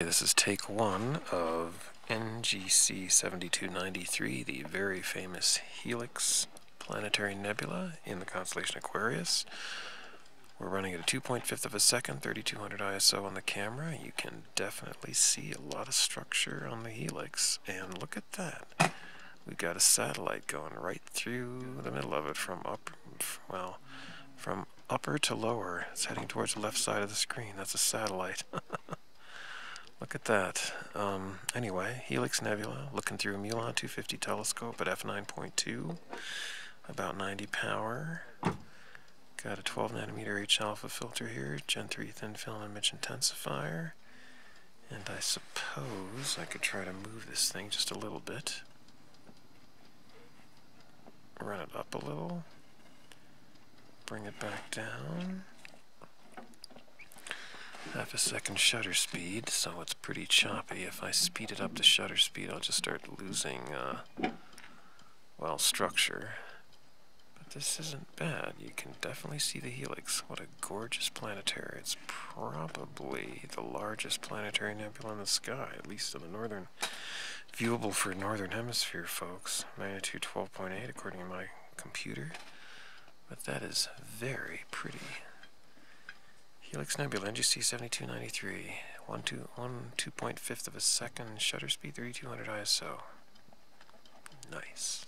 This is take one of NGC 7293, the very famous Helix planetary nebula in the constellation Aquarius. We're running at a 2.5 of a second, 3200 ISO on the camera. You can definitely see a lot of structure on the helix. And look at that. We've got a satellite going right through the middle of it from up, well, from upper to lower. It's heading towards the left side of the screen. That's a satellite. Look at that. Um, anyway, Helix Nebula, looking through a Mewlon 250 telescope at f9.2, about 90 power. Got a 12 nanometer H alpha filter here, Gen 3 thin film image intensifier. And I suppose I could try to move this thing just a little bit. Run it up a little. Bring it back down half a second shutter speed, so it's pretty choppy. If I speed it up to shutter speed, I'll just start losing, uh, well, structure. But this isn't bad. You can definitely see the helix. What a gorgeous planetary. It's probably the largest planetary nebula in the sky, at least in the northern, viewable for northern hemisphere folks. Magnitude 12.8 according to my computer. But that is very pretty. Helix Nebula, NGC 7293, 1, 2, 1 2.5 of a second, shutter speed 3200 ISO. Nice.